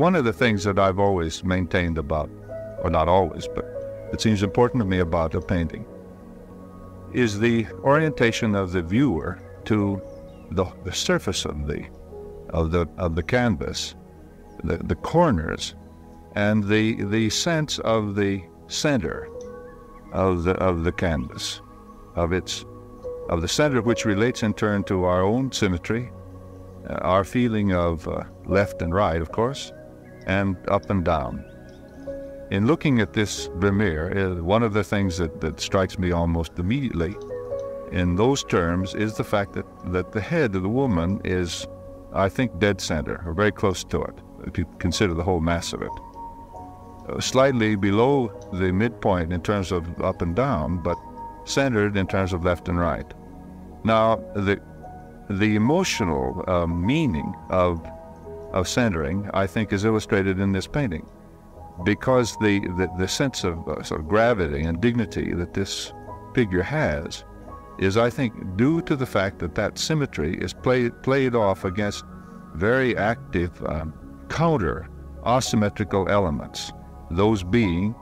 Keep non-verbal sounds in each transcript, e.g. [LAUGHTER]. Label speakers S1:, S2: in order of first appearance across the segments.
S1: One of the things that I've always maintained about, or not always, but it seems important to me about a painting, is the orientation of the viewer to the, the surface of the of the of the canvas, the, the corners, and the the sense of the center of the of the canvas, of its of the center which relates in turn to our own symmetry, uh, our feeling of uh, left and right, of course, and up and down. In looking at this Vermeer, uh, one of the things that, that strikes me almost immediately in those terms is the fact that, that the head of the woman is, I think, dead center, or very close to it, if you consider the whole mass of it. Uh, slightly below the midpoint in terms of up and down, but centered in terms of left and right. Now, the, the emotional uh, meaning of, of centering, I think, is illustrated in this painting. Because the, the, the sense of uh, sort of gravity and dignity that this figure has is, I think, due to the fact that that symmetry is play, played off against very active um, counter asymmetrical elements, those being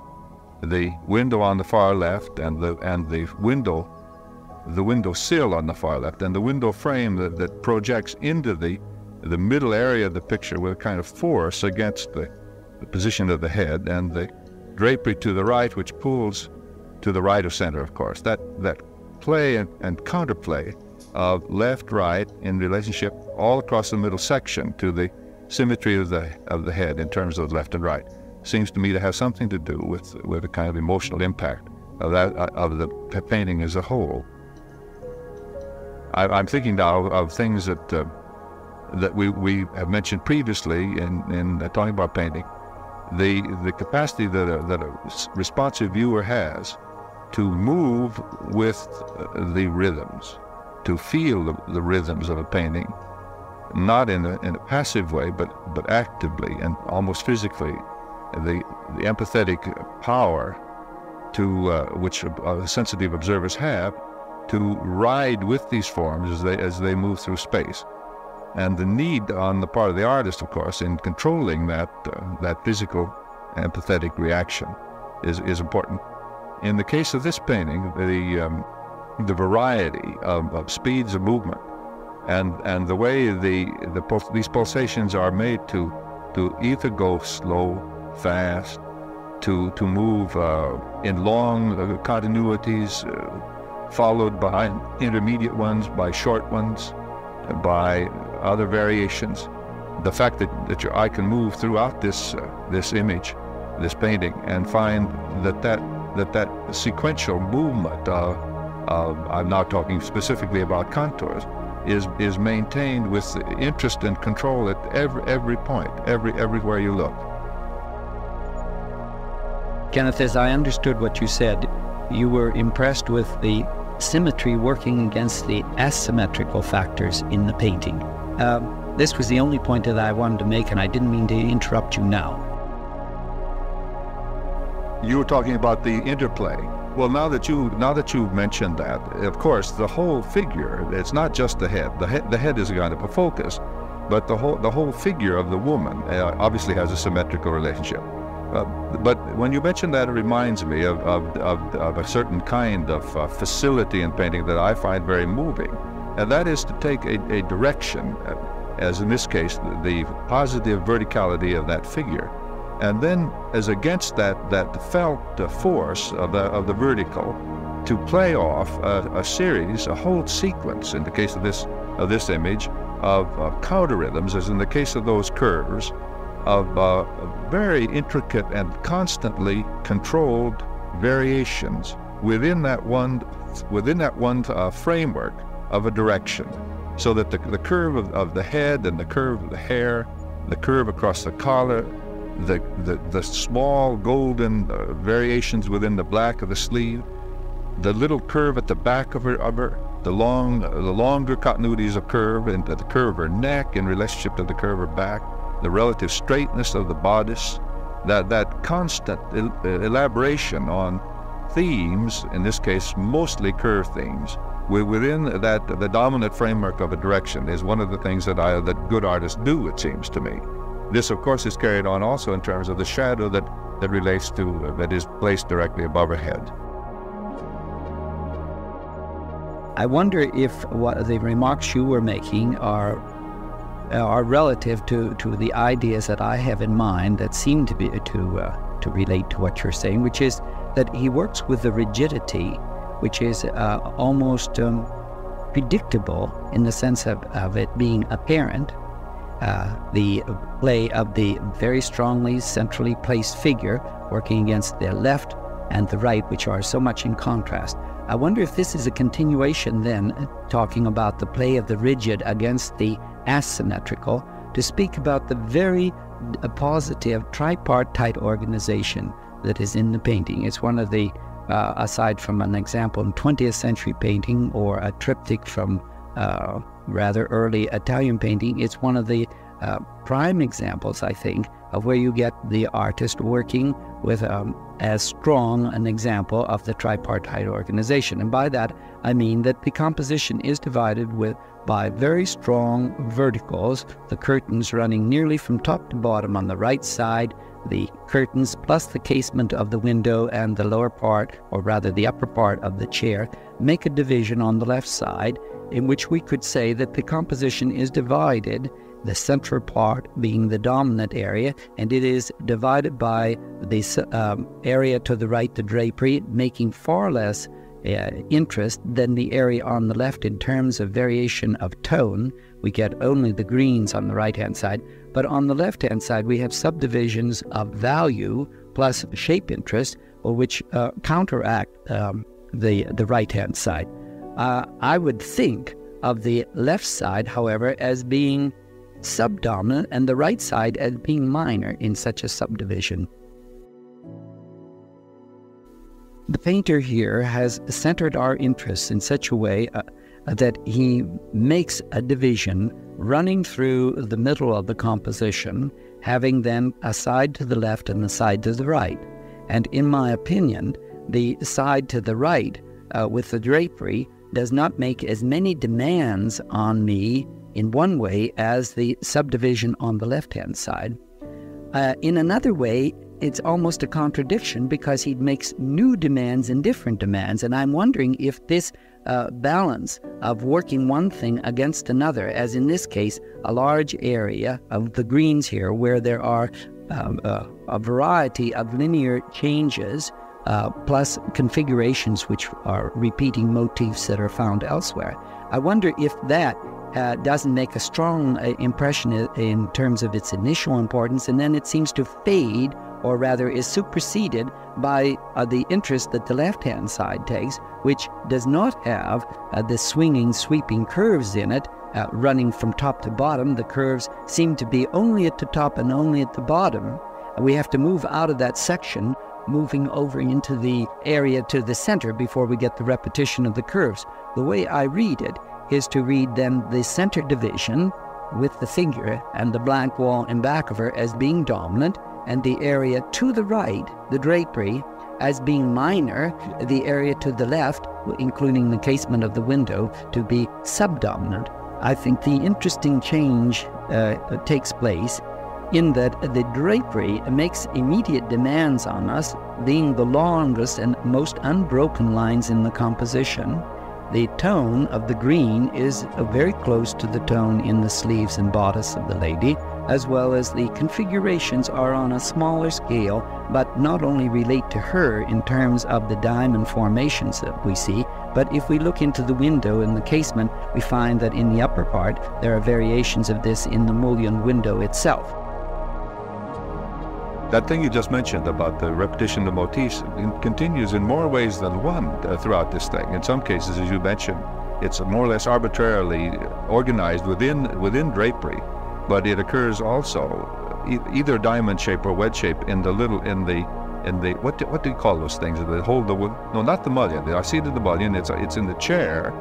S1: the window on the far left and the, and the window the window sill on the far left and the window frame that, that projects into the the middle area of the picture with a kind of force against the, the position of the head and the drapery to the right which pulls to the right of center of course that that play and, and counterplay of left right in relationship all across the middle section to the symmetry of the of the head in terms of left and right seems to me to have something to do with with a kind of emotional impact of that of the painting as a whole. I, am thinking now of things that uh, that we, we have mentioned previously in in talking about painting, the the capacity that a, that a responsive viewer has to move with uh, the rhythms, to feel the, the rhythms of a painting, not in a, in a passive way, but but actively and almost physically. The, the empathetic power to uh, which uh, sensitive observers have to ride with these forms as they as they move through space, and the need on the part of the artist, of course, in controlling that uh, that physical empathetic reaction is is important. In the case of this painting, the um, the variety of, of, speeds of movement and and the way the the these pulsations are made to to either go slow fast, to, to move uh, in long uh, continuities, uh, followed by intermediate ones, by short ones, by other variations. The fact that, that your eye can move throughout this, uh, this image, this painting, and find that that, that, that sequential movement, I'm now talking specifically about contours, is, is maintained with interest and control at every, every point, every, everywhere you look.
S2: Kenneth, as I understood what you said, you were impressed with the symmetry working against the asymmetrical factors in the painting. Um, this was the only point that I wanted to make, and I didn't mean to interrupt you now.
S1: You were talking about the interplay. Well, now that you now that you've mentioned that, of course, the whole figure—it's not just the head. The head the head is kind of a focus, but the whole the whole figure of the woman uh, obviously has a symmetrical relationship. Uh, but when you mention that, it reminds me of, of, of, of a certain kind of uh, facility in painting that I find very moving. And that is to take a, a direction, uh, as in this case, the, the, positive verticality of that figure, and then as against that, that felt uh, force of the, of the vertical, to play off a, a, series, a whole sequence, in the case of this, of this image, of, of counter rhythms, as in the case of those curves, of uh, very intricate and constantly controlled variations within that one within that one uh, framework of a direction so that the, the curve of, of, the head and the curve of the hair the curve across the collar the, the, the small golden uh, variations within the black of the sleeve the little curve at the back of her, of her the long the longer continuities of curve and the curve of her neck in relationship to the curve of her back the relative straightness of the bodice, that, that constant el elaboration on themes, in this case mostly curve themes, within that the dominant framework of a direction is one of the things that I that good artists do, it seems to me. This, of course, is carried on also in terms of the shadow that, that relates to, uh, that is placed directly above her head.
S2: I wonder if what the remarks you were making are are relative to, to the ideas that I have in mind that seem to be to uh, to relate to what you're saying, which is that he works with the rigidity, which is uh, almost um, predictable in the sense of, of it being apparent. Uh, the play of the very strongly centrally placed figure working against the left and the right, which are so much in contrast. I wonder if this is a continuation then, talking about the play of the rigid against the asymmetrical, to speak about the very uh, positive tripartite organization that is in the painting. It's one of the, uh, aside from an example in 20th century painting or a triptych from uh, rather early Italian painting, it's one of the uh, prime examples, I think, of where you get the artist working with um, as strong an example of the tripartite organization. And by that, I mean that the composition is divided with by very strong verticals, the curtains running nearly from top to bottom on the right side, the curtains plus the casement of the window and the lower part, or rather the upper part of the chair, make a division on the left side in which we could say that the composition is divided the central part being the dominant area, and it is divided by the um, area to the right, the drapery, making far less uh, interest than the area on the left in terms of variation of tone. We get only the greens on the right hand side, but on the left hand side, we have subdivisions of value plus shape interest, which uh, counteract um, the, the right hand side. Uh, I would think of the left side, however, as being subdominant and the right side as being minor in such a subdivision. The painter here has centered our interests in such a way uh, that he makes a division running through the middle of the composition, having then a side to the left and a side to the right. And in my opinion, the side to the right uh, with the drapery does not make as many demands on me in one way as the subdivision on the left hand side. Uh, in another way, it's almost a contradiction because he makes new demands and different demands. And I'm wondering if this uh, balance of working one thing against another, as in this case, a large area of the greens here where there are um, uh, a variety of linear changes. Uh, plus configurations which are repeating motifs that are found elsewhere. I wonder if that uh, doesn't make a strong uh, impression in terms of its initial importance, and then it seems to fade, or rather is superseded by uh, the interest that the left hand side takes, which does not have uh, the swinging, sweeping curves in it. Uh, running from top to bottom, the curves seem to be only at the top and only at the bottom. We have to move out of that section, moving over into the area to the center before we get the repetition of the curves. The way I read it is to read then the center division with the figure and the blank wall in back of her as being dominant, and the area to the right, the drapery, as being minor, the area to the left, including the casement of the window, to be subdominant. I think the interesting change uh, takes place in that the drapery makes immediate demands on us, being the longest and most unbroken lines in the composition. The tone of the green is very close to the tone in the sleeves and bodice of the lady, as well as the configurations are on a smaller scale, but not only relate to her in terms of the diamond formations that we see, but if we look into the window in the casement, we find that in the upper part there are variations of this in the mullion window itself.
S1: That thing you just mentioned about the repetition of motifs continues in more ways than one uh, throughout this thing. In some cases, as you mentioned, it's more or less arbitrarily organized within within drapery, but it occurs also either diamond shape or wedge shape in the little in the in the what do, what do you call those things that hold the no not the mullion I seated the mullion it's it's in the chair,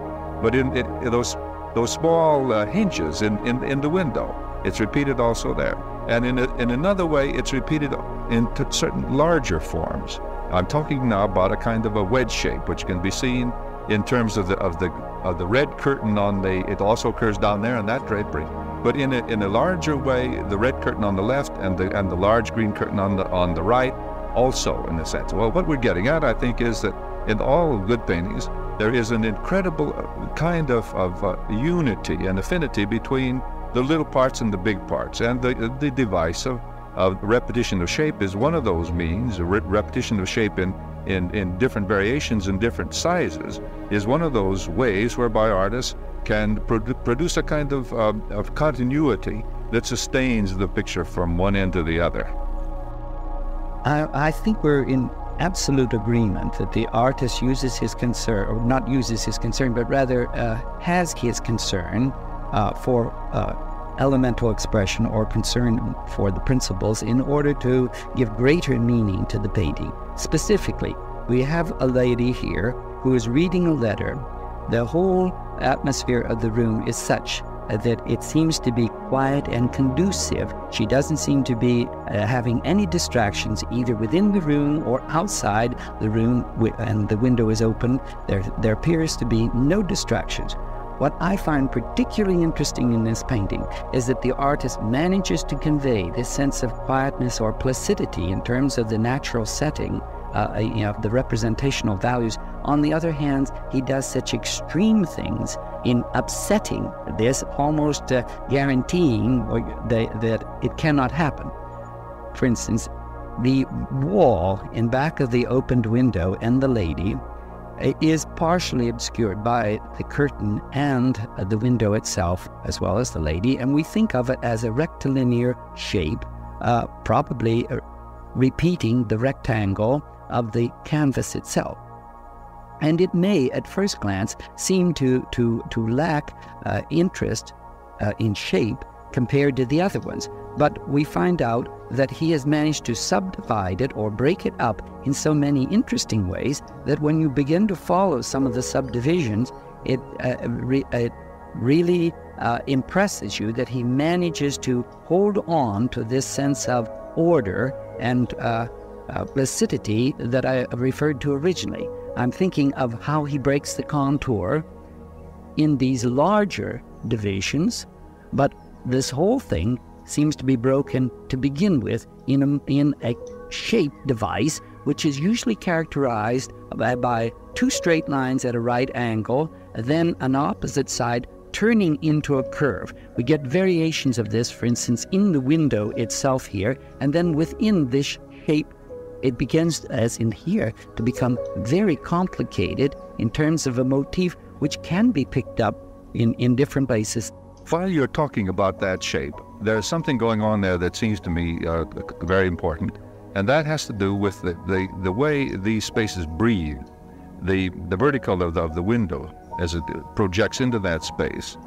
S1: but in it, those those small uh, hinges in, in in the window it's repeated also there. And in, a, in another way, it's repeated in certain larger forms. I'm talking now about a kind of a wedge shape, which can be seen in terms of the of the of the red curtain on the. It also occurs down there in that drapery, but in a, in a larger way, the red curtain on the left and the and the large green curtain on the on the right, also in a sense. Well, what we're getting at, I think, is that in all good paintings, there is an incredible uh, kind of, of uh, unity and affinity between the little parts and the big parts. And the, the device of, of repetition of shape is one of those means. Re- repetition of shape in, in, in different variations and different sizes is one of those ways whereby artists can produ- produce a kind of, uh, of continuity that sustains the picture from one end to the other.
S2: I, I think we're in absolute agreement that the artist uses his concern, or not uses his concern, but rather uh, has his concern uh, for uh, elemental expression or concern for the principles in order to give greater meaning to the painting. Specifically, we have a lady here who is reading a letter. The whole atmosphere of the room is such that it seems to be quiet and conducive. She doesn't seem to be uh, having any distractions either within the room or outside the room, and the window is open. There, there appears to be no distractions. What I find particularly interesting in this painting is that the artist manages to convey this sense of quietness or placidity in terms of the natural setting uh, uh, you know, the representational values. On the other hand, he does such extreme things in upsetting this, almost uh, guaranteeing that it cannot happen. For instance, the wall in back of the opened window and the lady uh, is partially obscured by the curtain and uh, the window itself, as well as the lady, and we think of it as a rectilinear shape, uh, probably repeating the rectangle of the canvas itself. And it may, at first glance, seem to, to, to lack uh, interest uh, in shape compared to the other ones. But we find out that he has managed to subdivide it or break it up in so many interesting ways that when you begin to follow some of the subdivisions, it, uh, re- it really uh, impresses you that he manages to hold on to this sense of order and uh, uh, placidity that I referred to originally. I'm thinking of how he breaks the contour in these larger divisions, but this whole thing seems to be broken to begin with in a, in a shape device, which is usually characterized by, by two straight lines at a right angle, then an opposite side turning into a curve. We get variations of this, for instance, in the window itself here, and then within this shape it begins, as in here, to become very complicated in terms of a motif which can be picked up in, in different places.
S1: While you're talking about that shape, there's something going on there that seems to me uh, very important, and that has to do with the, the, the way these spaces breathe, the, the vertical of the, of the window as it projects into that space,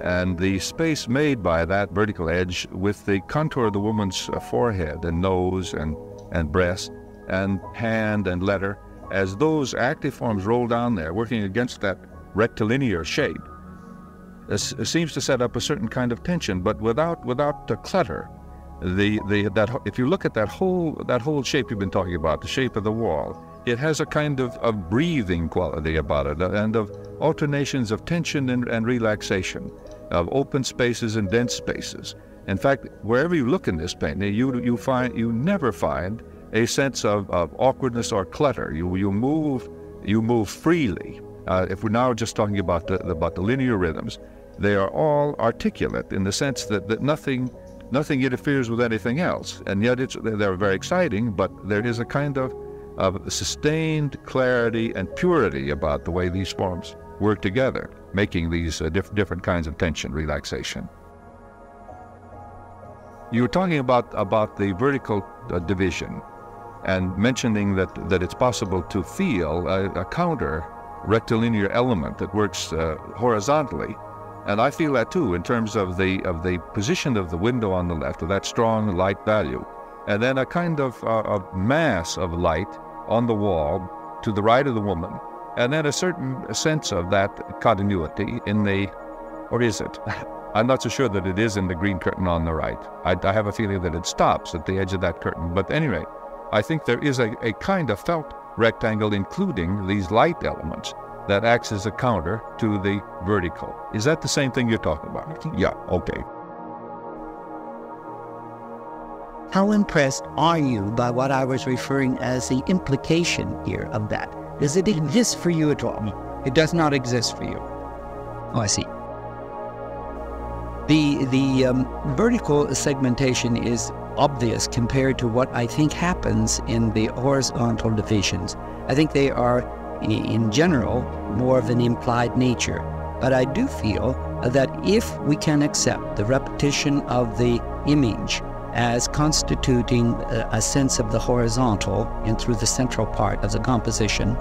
S1: and the space made by that vertical edge with the contour of the woman's uh, forehead and nose and and breast and hand and letter, as those active forms roll down there, working against that rectilinear shape, it seems to set up a certain kind of tension, but without without the clutter. The, the that if you look at that whole that whole shape you've been talking about, the shape of the wall, it has a kind of, of breathing quality about it, and of alternations of tension and, and relaxation, of open spaces and dense spaces. In fact, wherever you look in this painting, you, you, find, you never find a sense of, of awkwardness or clutter. You, you, move, you move freely. Uh, if we're now just talking about the, about the linear rhythms, they are all articulate in the sense that, that nothing, nothing interferes with anything else. And yet it's, they're very exciting, but there is a kind of, of sustained clarity and purity about the way these forms work together, making these uh, diff- different kinds of tension, relaxation. You were talking about, about the vertical uh, division and mentioning that, that it's possible to feel a, a counter rectilinear element that works uh, horizontally. And I feel that too in terms of the, of the position of the window on the left, of that strong light value. And then a kind of, uh, of mass of light on the wall to the right of the woman. And then a certain sense of that continuity in the, or is it? [LAUGHS] I'm not so sure that it is in the green curtain on the right. I, I have a feeling that it stops at the edge of that curtain. But anyway, I think there is a, a kind of felt rectangle, including these light elements, that acts as a counter to the vertical. Is that the same thing you're talking about?
S2: Yeah,
S1: okay.
S2: How impressed are you by what I was referring as the implication here of that? Does it exist for you at all? Mm.
S3: It does not exist for you.
S2: Oh, I see. The the um, vertical segmentation is obvious compared to what I think happens in the horizontal divisions. I think they are, in general, more of an implied nature. But I do feel that if we can accept the repetition of the image as constituting a sense of the horizontal and through the central part of the composition,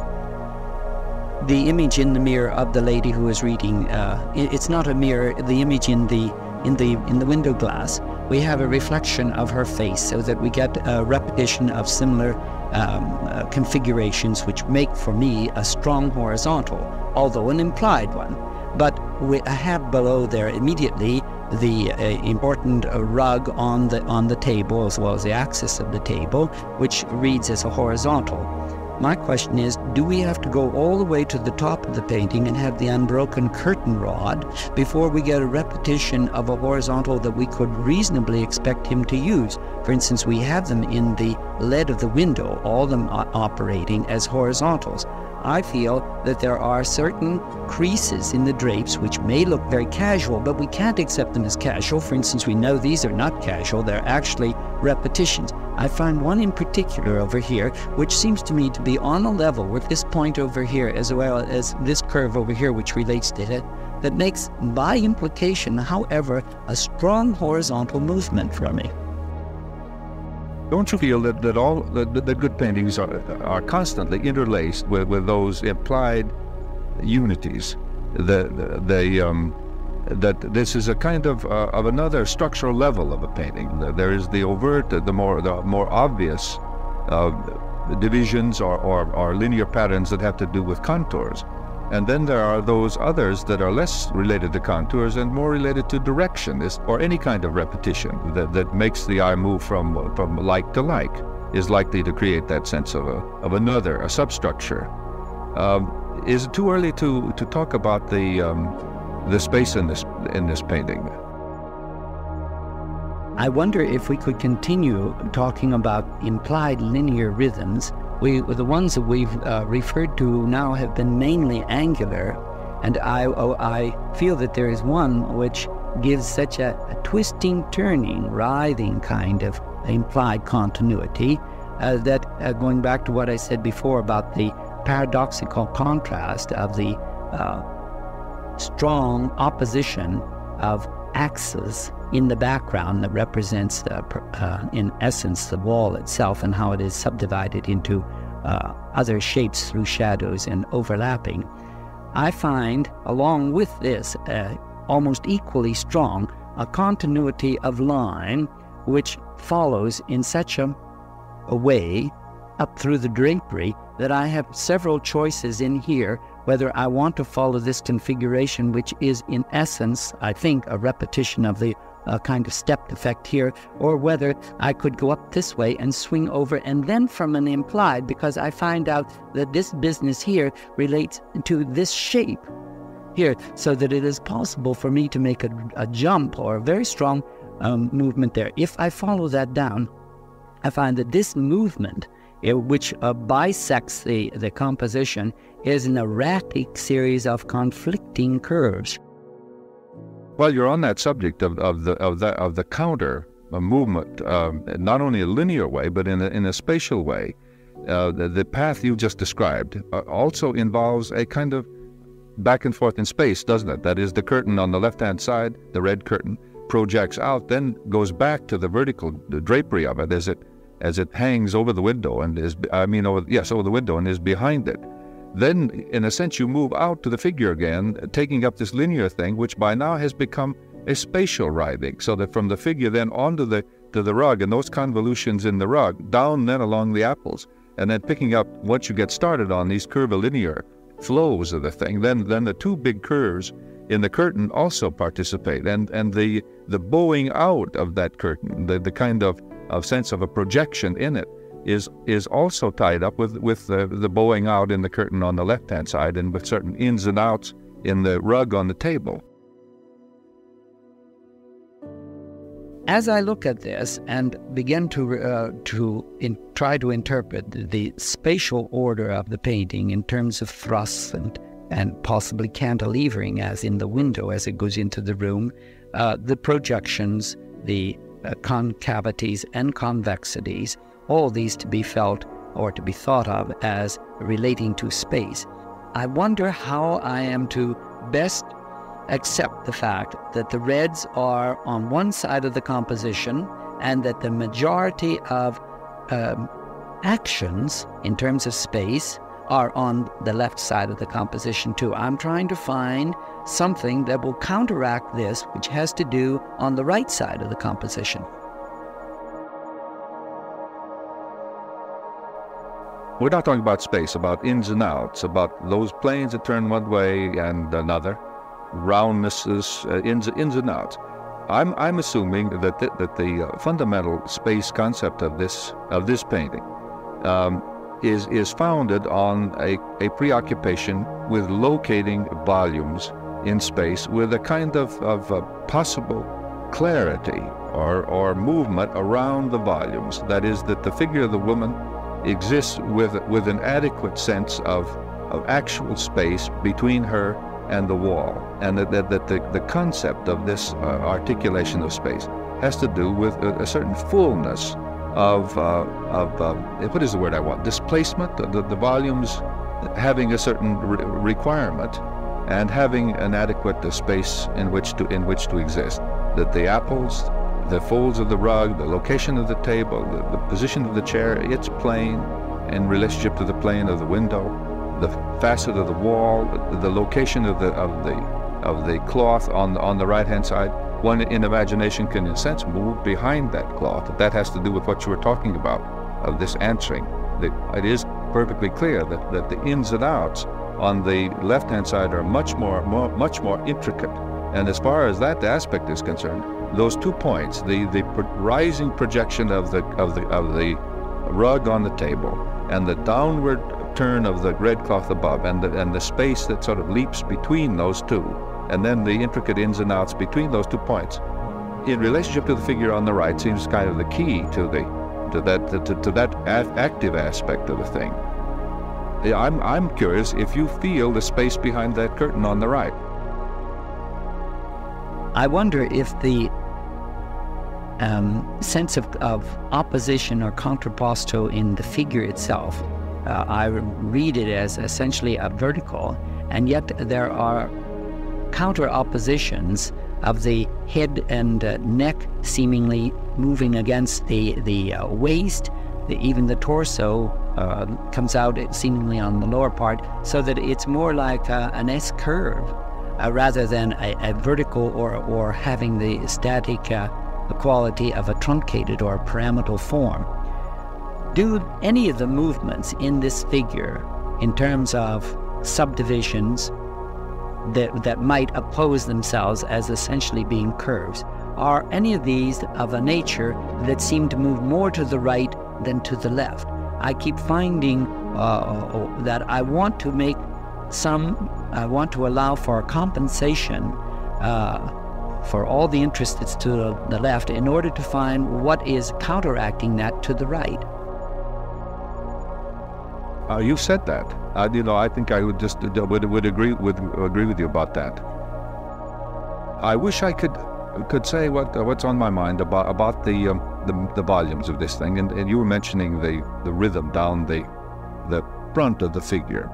S2: the image in the mirror of the lady who is reading, uh, it's not a mirror, the image in the in the in the window glass, we have a reflection of her face so that we get a repetition of similar um, uh, configurations which make for me a strong horizontal, although an implied one. But we have below there immediately the uh, important uh, rug on the on the table as well as the axis of the table, which reads as a horizontal. My question is do we have to go all the way to the top of the painting and have the unbroken curtain rod before we get a repetition of a horizontal that we could reasonably expect him to use? For instance, we have them in the lead of the window, all them operating as horizontals. I feel that there are certain creases in the drapes which may look very casual, but we can't accept them as casual. For instance, we know these are not casual, they're actually repetitions. I find one in particular over here, which seems to me to be on a level with this point over here, as well as this curve over here, which relates to it, that makes, by implication, however, a strong horizontal movement for me.
S1: Don't you feel that, that all that good paintings are, are constantly interlaced with, with those implied unities? The, the, the um, that this is a kind of uh, of another structural level of a painting. There is the overt, the more the more obvious uh, divisions or, or, or linear patterns that have to do with contours. And then there are those others that are less related to contours and more related to direction this, or any kind of repetition that, that makes the eye move from, from like to like is likely to create that sense of, a, of another, a substructure. Um, is it too early to, to talk about the, um, the space in this, in this painting?
S2: I wonder if we could continue talking about implied linear rhythms we, the ones that we've uh, referred to now have been mainly angular, and I, oh, I feel that there is one which gives such a, a twisting, turning, writhing kind of implied continuity uh, that, uh, going back to what I said before about the paradoxical contrast of the uh, strong opposition of axes in the background that represents, the, uh, in essence, the wall itself and how it is subdivided into uh, other shapes through shadows and overlapping. I find, along with this, uh, almost equally strong, a continuity of line which follows in such a, a way up through the drapery that I have several choices in here whether I want to follow this configuration, which is in essence, I think, a repetition of the uh, kind of stepped effect here, or whether I could go up this way and swing over and then from an implied, because I find out that this business here relates to this shape here, so that it is possible for me to make a, a jump or a very strong um, movement there. If I follow that down, I find that this movement which uh, bisects the, the composition, is an erratic series of conflicting curves.
S1: Well, you're on that subject of, of the of the of the counter movement, um, not only a linear way, but in a, in a spatial way. Uh, the, the, path you just described uh, also involves a kind of back and forth in space, doesn't it? That is, the curtain on the left-hand side, the red curtain, projects out, then goes back to the vertical the drapery of it as it as it hangs over the window and is, I mean, over, yes, over the window and is behind it. Then, in a sense, you move out to the figure again, taking up this linear thing, which by now has become a spatial writhing, so that from the figure then onto the to the rug and those convolutions in the rug, down then along the apples, and then picking up once you get started on these curvilinear flows of the thing, then then the two big curves in the curtain also participate, and and the the bowing out of that curtain, the, the kind of of sense of a projection in it is is also tied up with with the, the bowing out in the curtain on the left hand side and with certain ins and outs in the rug on the table.
S2: as I look at this and begin to uh, to in, try to interpret the spatial order of the painting in terms of thrusts and and possibly cantilevering, as in the window as it goes into the room, uh, the projections, the uh, concavities and convexities, all these to be felt or to be thought of as relating to space. I wonder how I am to best accept the fact that the reds are on one side of the composition and that the majority of um, actions in terms of space are on the left side of the composition too. I'm trying to find something that will counteract this, which has to do on the right side of the composition.
S1: We're not talking about space, about ins and outs, about those planes that turn one way and another roundnesses, uh, ins, ins and outs. I'm, I'm assuming that the, that the uh, fundamental space concept of this of this painting um, is is founded on a, a preoccupation with locating volumes in space with a kind of, of possible clarity or, or movement around the volumes. That is, that the figure of the woman exists with, with an adequate sense of, of actual space between her and the wall, and that, that, that the, the concept of this uh, articulation of space has to do with a, a certain fullness of, uh, of uh, what is the word I want? Displacement, the, the volumes having a certain re requirement and having an adequate uh, space in which to in which to exist. That the apples, the folds of the rug, the location of the table, the, the position of the chair, its plane in relationship to the plane of the window, the facet of the wall, the, the location of the of the of the cloth on on the right hand side. One in imagination can, in a sense, move behind that cloth. That has to do with what you were talking about of this answering. It is perfectly clear that, that the ins and outs on the left hand side are much more, more much more intricate. And as far as that aspect is concerned, those two points, the, the rising projection of the of the of the rug on the table and the downward turn of the red cloth above and the, and the space that sort of leaps between those two, and then the intricate ins and outs between those two points, in relationship to the figure on the right, seems kind of the key to the to that to, to that active aspect of the thing. I'm I'm curious if you feel the space behind that curtain on the right.
S2: I wonder if the um, sense of, of opposition or contrapposto in the figure itself. Uh, I read it as essentially a vertical, and yet there are counter oppositions of the head and uh, neck seemingly moving against the, the uh, waist, the, even the torso uh, comes out seemingly on the lower part, so that it's more like uh, an S curve uh, rather than a, a, vertical or, or having the static quality of a truncated or pyramidal form do any of the movements in this figure in terms of subdivisions that, that might oppose themselves as essentially being curves, are any of these of a nature that seem to move more to the right than to the left? I keep finding uh, that I want to make some, I want to allow for compensation uh, for all the interests to the left in order to find what is counteracting that to the right.
S1: Uh, you said that. Uh, you know, I think I would just uh, would, would agree with agree with you about that. I wish I could could say what uh, what's on my mind about about the, um, the, the volumes of this thing, and, and you were mentioning the the rhythm down the the front of the figure.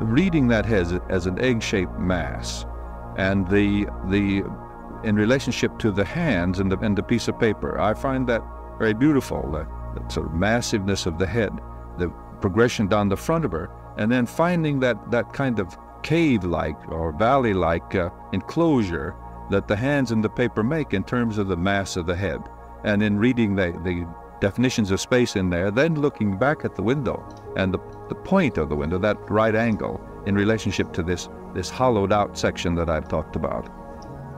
S1: Reading that as as an egg-shaped mass, and the the in relationship to the hands and the and the piece of paper, I find that very beautiful. The, the sort of massiveness of the head, the progression down the front of her, and then finding that, that kind of cave-like or valley-like uh, enclosure that the hands and the paper make in terms of the mass of the head. And in reading the, the definitions of space in there, then looking back at the window and the, the point of the window, that right angle, in relationship to this, this hollowed out section that I've talked about.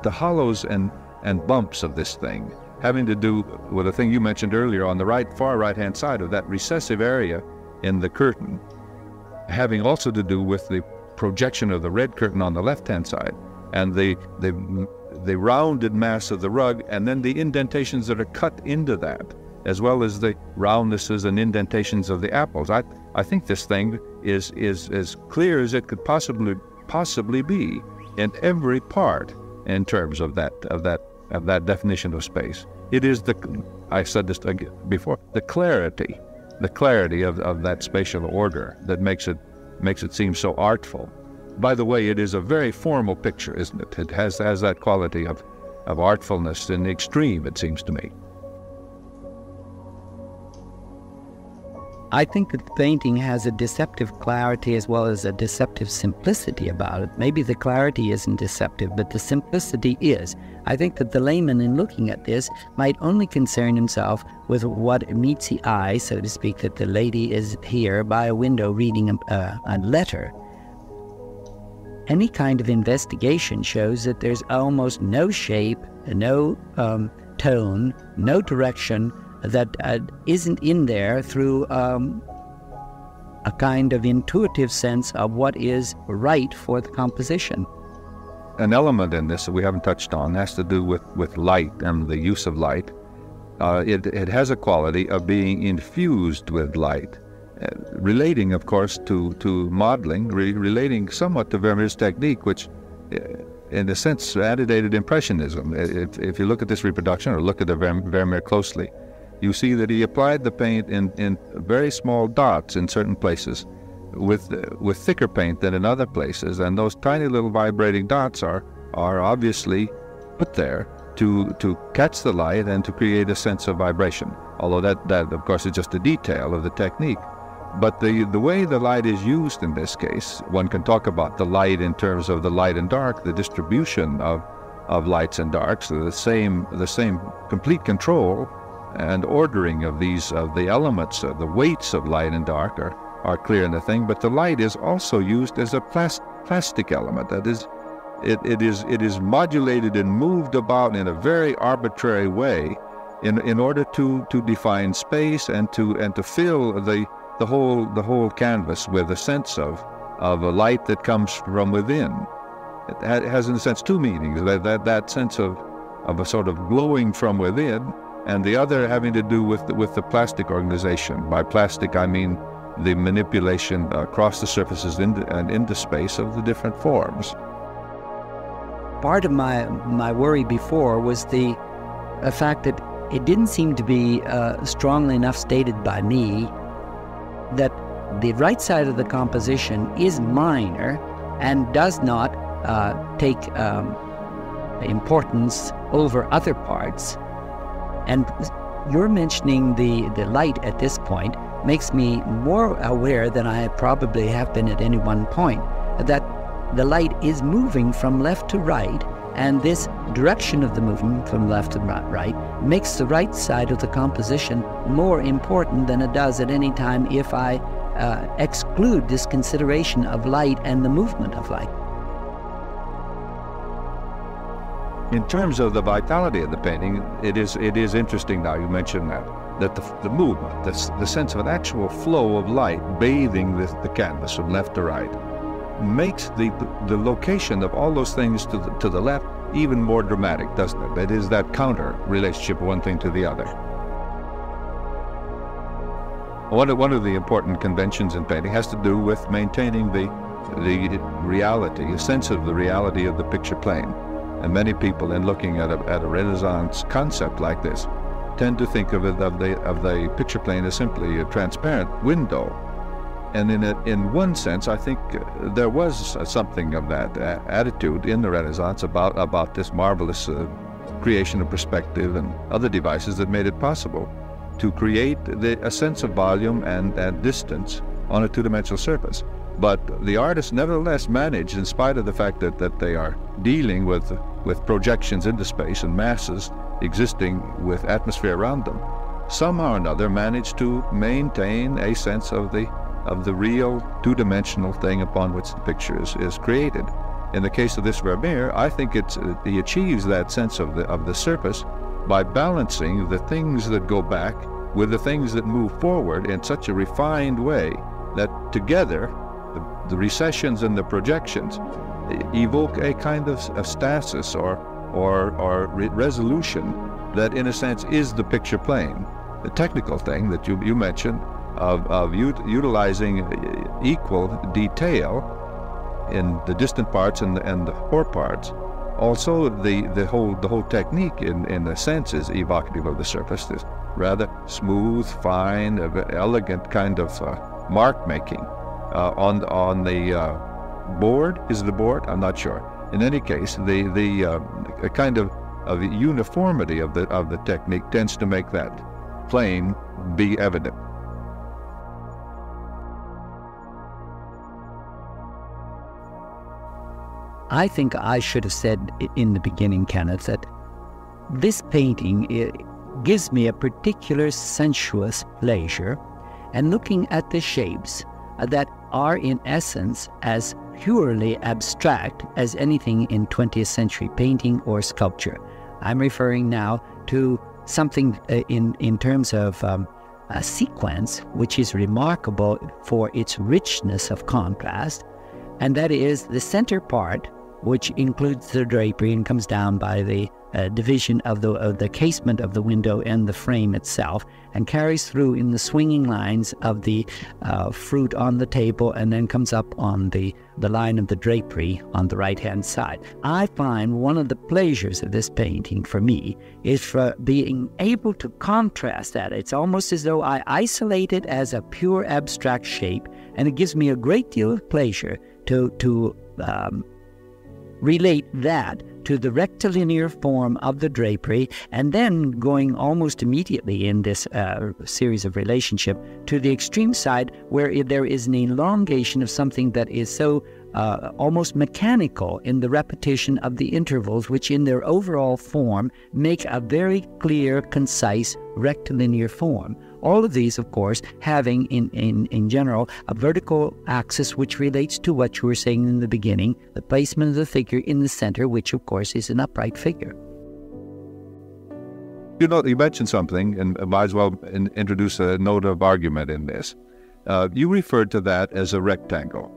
S1: The hollows and, and bumps of this thing having to do with a thing you mentioned earlier on the right, far right hand side of that recessive area in the curtain, having also to do with the projection of the red curtain on the left hand side and the, the, the rounded mass of the rug, and then the indentations that are cut into that, as well as the roundnesses and indentations of the apples. I, I think this thing is, is as clear as it could possibly, possibly be in every part in terms of that, of that, of that definition of space. It is the, I said this before, the clarity, the clarity of, of that spatial order that makes it, makes it seem so artful. By the way, it is a very formal picture, isn't it? It has, has that quality of, of artfulness in the extreme, it seems to me.
S2: I think that the painting has a deceptive clarity as well as a deceptive simplicity about it. Maybe the clarity isn't deceptive, but the simplicity is. I think that the layman, in looking at this, might only concern himself with what meets the eye, so to speak, that the lady is here by a window reading a, a letter. Any kind of investigation shows that there's almost no shape, no um, tone, no direction that uh, not in there through um, a kind of intuitive sense of what is right for the composition.
S1: An element in this that we haven't touched on has to do with, with light and the use of light. Uh, it, it has a quality of being infused with light, uh, relating, of course, to, to modeling, re- relating somewhat to Vermeer's technique, which, uh, in a sense, antedated Impressionism. If, if you look at this reproduction or look at the Vermeer closely, you see that he applied the paint in, in very small dots in certain places with, with thicker paint than in other places. And those tiny little vibrating dots are, are obviously put there to, to catch the light and to create a sense of vibration. Although that, that, of course, is just a detail of the technique. But the, the way the light is used in this case, one can talk about the light in terms of the light and dark, the distribution of, of lights and darks, the same, the same complete control and ordering of these of the elements, uh, the weights of light and dark are, are clear in the thing. But the light is also used as a plas- plastic element. That is, it, it is it is modulated and moved about in a very arbitrary way, in in order to to define space and to and to fill the the whole the whole canvas with a sense of of a light that comes from within. It has, in a sense, two meanings. That that, that sense of of a sort of glowing from within and the other having to do with the, with the plastic organization. By plastic, I mean the manipulation across the surfaces into, and into space of the different forms.
S2: Part of my my worry before was the, fact that it didn't seem to be uh, strongly enough stated by me that the right side of the composition is minor and does not uh, take um, importance over other parts and you're mentioning the, the light at this point makes me more aware than I probably have been at any one point that the light is moving from left to right, and this direction of the movement from left to right makes the right side of the composition more important than it does at any time if I uh, exclude this consideration of light and the movement of light.
S1: In terms of the vitality of the painting, it is it is interesting now you mentioned that that the, the movement, the, the sense of an actual flow of light bathing the, the canvas from left to right, makes the, the location of all those things to the, to the left even more dramatic, doesn't it? It is that counter relationship one thing to the other. One of, one of the important conventions in painting has to do with maintaining the, the reality, a sense of the reality of the picture plane. And many people, in looking at a, at a Renaissance concept like this, tend to think of it of the of the picture plane as simply a transparent window. And in a, in one sense, I think uh, there was something of that uh, attitude in the Renaissance about about this marvelous uh, creation of perspective and other devices that made it possible to create the, a sense of volume and, and distance on a two-dimensional surface. But the artists nevertheless manage, in spite of the fact that, that they are dealing with, with projections into space and masses existing with atmosphere around them, somehow or another manage to maintain a sense of the, of the real two-dimensional thing upon which the picture is, is created. In the case of this Vermeer, I think it's, uh, he achieves that sense of the, of the surface by balancing the things that go back with the things that move forward in such a refined way that together the, the recessions and the projections evoke a kind of, stasis or, or, or re- resolution that, in a sense, is the picture plane. The technical thing that you, you mentioned of, of ut- utilizing equal detail in the distant parts and the, and the fore parts. Also, the, the whole the whole technique, in, in a sense, is evocative of the surface. This rather smooth, fine, elegant kind of uh, mark making uh, on on the uh, board. Is the board? I'm not sure. In any case, the the uh, kind of of uniformity of the of the technique tends to make that plane be evident.
S2: I think I should have said in the beginning, Kenneth, that this painting gives me a particular sensuous pleasure, and looking at the shapes that are in essence as purely abstract as anything in 20th century painting or sculpture. I'm referring now to something uh, in, in terms of um, a sequence which is remarkable for its richness of contrast, and that is the center part which includes the drapery and comes down by the uh, division of the, of the casement of the window and the frame itself, and carries through in the swinging lines of the uh, fruit on the table, and then comes up on the, the line of the drapery on the right hand side. I find one of the pleasures of this painting for me is for being able to contrast that. It's almost as though I isolate it as a pure abstract shape, and it gives me a great deal of pleasure to, to um, relate that to the rectilinear form of the drapery, and then going almost immediately in this uh, series of relationship to the extreme side where there is an elongation of something that is so uh, almost mechanical in the repetition of the intervals, which in their overall form make a very clear, concise rectilinear form. All of these, of course, having in, in, in general a vertical axis which relates to what you were saying in the beginning, the placement of the figure in the center, which of course is an upright figure.
S1: You know, you mentioned something, and might as well in, introduce a note of argument in this. Uh, you referred to that as a rectangle,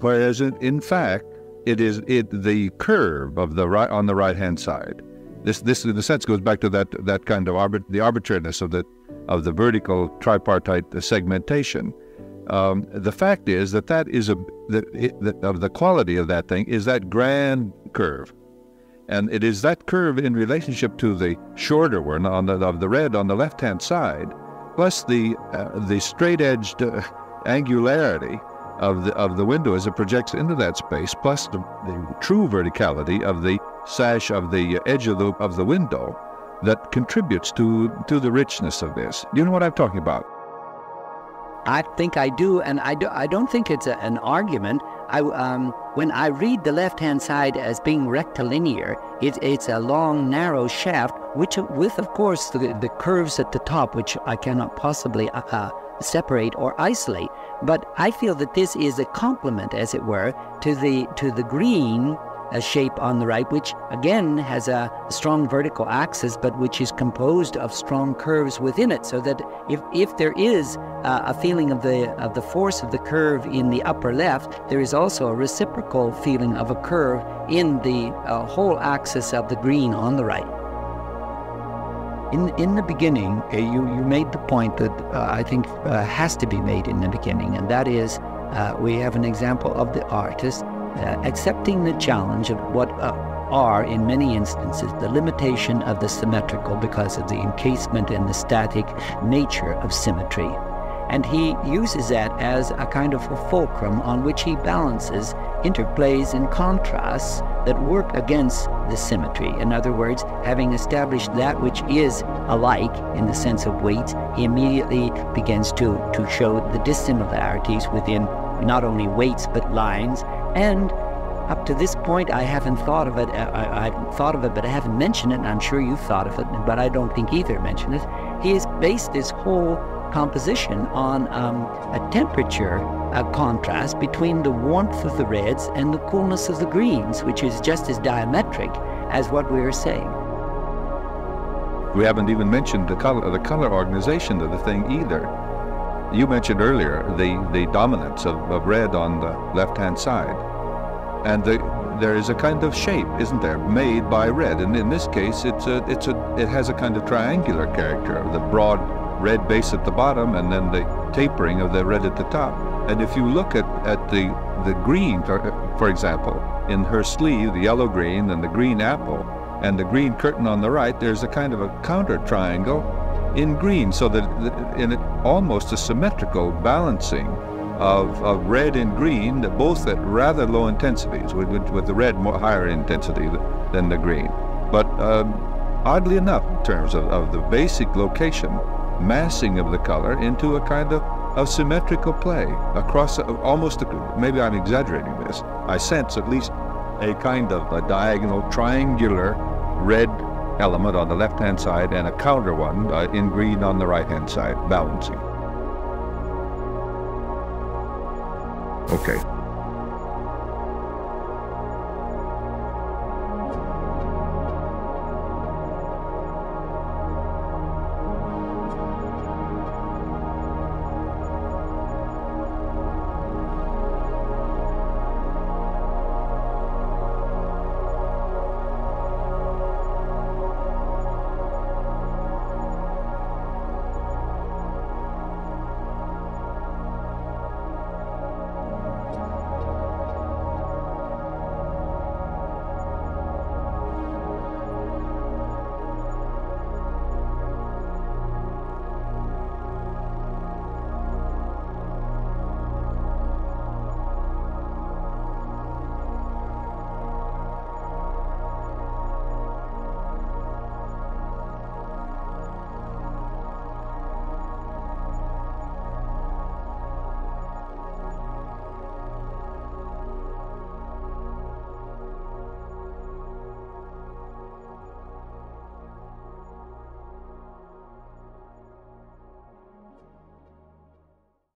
S1: whereas in, in fact it is it the curve of the right on the right hand side. This this in a sense goes back to that that kind of arbit, the arbitrariness of the of the vertical tripartite segmentation. Um, the fact is that that is a the, of the quality of that thing is that grand curve, and it is that curve in relationship to the shorter one on the of the red on the left hand side, plus the uh, the straight edged uh, angularity of the of the window as it projects into that space, plus the, the true verticality of the sash of the edge of the of the window that contributes to, to the richness of this. Do you know what I'm talking about?
S2: I think I do, and I, do, I don't think it's a, an argument. I, um, when I read the left-hand side as being rectilinear, it, it's a long, narrow shaft, which, with, of course, the, the curves at the top, which I cannot possibly uh, separate or isolate. But I feel that this is a complement, as it were, to the to the green a shape on the right, which again has a strong vertical axis, but which is composed of strong curves within it. So that if, if there is uh, a feeling of the of the force of the curve in the upper left, there is also a reciprocal feeling of a curve in the uh, whole axis of the green on the right. In, in the beginning, uh, you, you made the point that uh, I think uh, has to be made in the beginning, and that is uh, we have an example of the artist uh, accepting the challenge of what uh, are, in many instances, the limitation of the symmetrical because of the encasement and the static nature of symmetry. And he uses that as a kind of a fulcrum on which he balances interplays and contrasts that work against the symmetry. In other words, having established that which is alike in the sense of weight, he immediately begins to, to show the dissimilarities within not only weights but lines and up to this point, I haven't thought of it. Uh, I, have thought of it, but I haven't mentioned it. And I'm sure you've thought of it, but I don't think either mentioned it. He has based his whole composition on um, a temperature a contrast between the warmth of the reds and the coolness of the greens, which is just as diametric as what we were saying.
S1: We haven't even mentioned the color, the color organization of the thing either. You mentioned earlier the, the dominance of, of red on the left-hand side. And the, there is a kind of shape, isn't there, made by red. And in this case, it's a, it's a, it has a kind of triangular character, the broad red base at the bottom and then the tapering of the red at the top. And if you look at, at the, the green, for, for example, in her sleeve, the yellow green and the green apple, and the green curtain on the right, there's a kind of a counter triangle in green, so that in almost a symmetrical balancing of, of red and green, both at rather low intensities, with, with, the red more higher intensity than the green. But um, oddly enough, in terms of, of the basic location, massing of the color into a kind of, of symmetrical play across a, almost, a, maybe I'm exaggerating this, I sense at least a kind of a diagonal triangular red element on the left-hand side and a counter one uh, in green on the right-hand side, balancing. Okay.